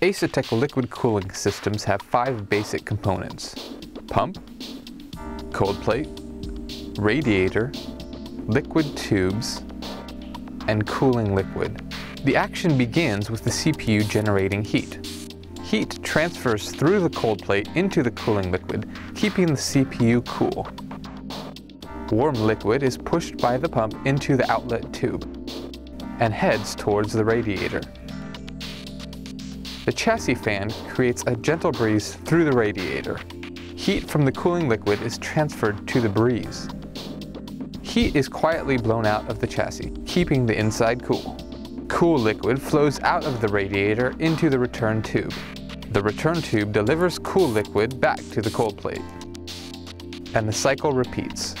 Asetek liquid cooling systems have five basic components. Pump, cold plate, radiator, liquid tubes, and cooling liquid. The action begins with the CPU generating heat. Heat transfers through the cold plate into the cooling liquid, keeping the CPU cool. Warm liquid is pushed by the pump into the outlet tube and heads towards the radiator. The chassis fan creates a gentle breeze through the radiator. Heat from the cooling liquid is transferred to the breeze. Heat is quietly blown out of the chassis, keeping the inside cool. Cool liquid flows out of the radiator into the return tube. The return tube delivers cool liquid back to the cold plate. And the cycle repeats.